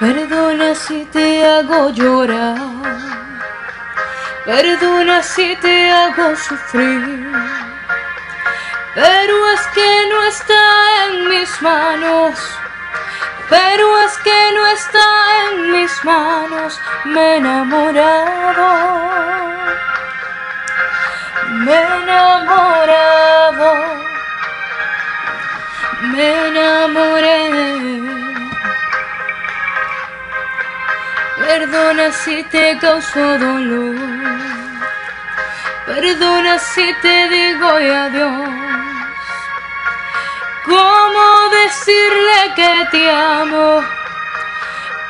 Perdona si te hago llorar, perdona si te hago sufrir, pero es que no está en mis manos, pero es que no está en mis manos, me he enamorado, me he enamorado, me enamoré. Perdona si te causó dolor. Perdona si te digo adiós. ¿Cómo decirle que te amo?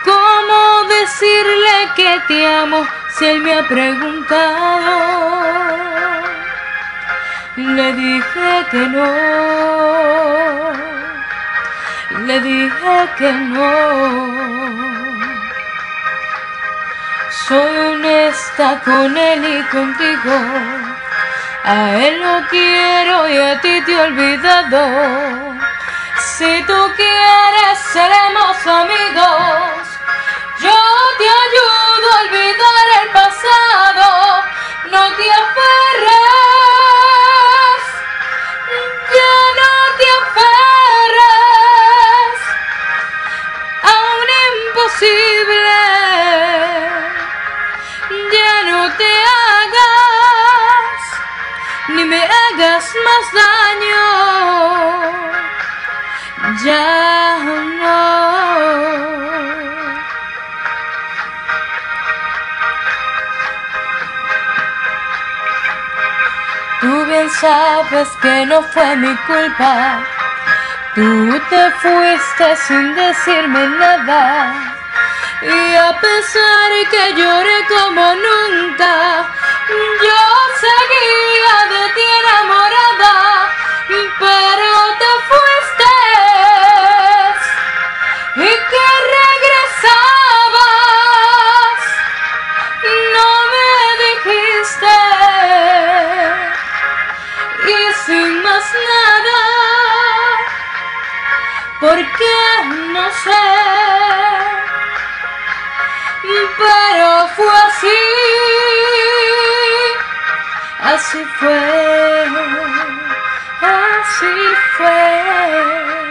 ¿Cómo decirle que te amo si él me ha preguntado? Le dije que no. Le dije que no. Soy honesta con él y contigo. A él lo quiero y a ti te he olvidado. Si tú quieres, seremos amigos. Yo te ayudo a olvidar el pasado. No te aferres. Ya no te aferres a un imposible. Ya no te hagas, ni me hagas más daño. Ya no. Tú bien sabes que no fue mi culpa. Tú te fuiste sin decirme nada. Y a pesar que lloré como nunca, yo seguía de ti enamorada, pero te fuiste y que regresabas, no me dijiste. Y sin más nada, porque no sé pero fue así, así fue, así fue.